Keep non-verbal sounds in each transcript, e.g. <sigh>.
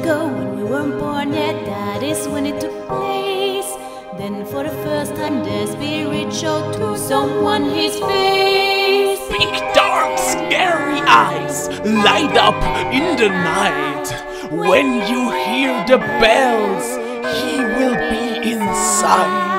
ago when we weren't born yet, that is when it took place. Then for the first time the spirit showed to someone his face. Big dark scary eyes light up in the night. When you hear the bells, he will be inside.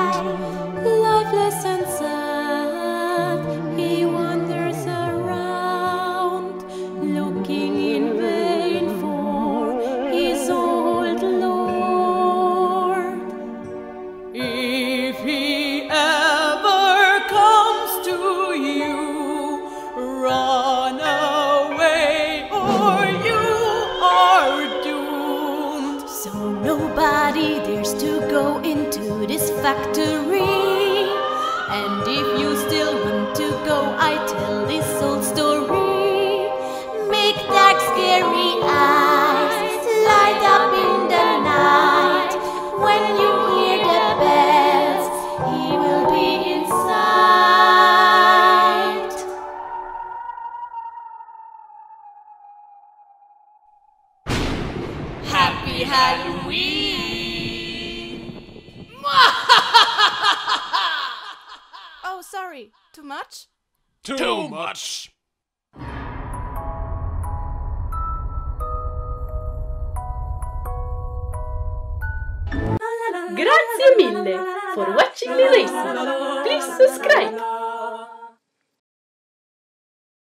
Nobody dares to go into this factory. And if you still want to go, I tell this old story. Make dark, scary eyes light up in the night. When you hear the bells, he will be inside. Happy Halloween! <laughs> Oh, sorry. Too much? Too Too much. Grazie mille for watching the lesson. Please subscribe.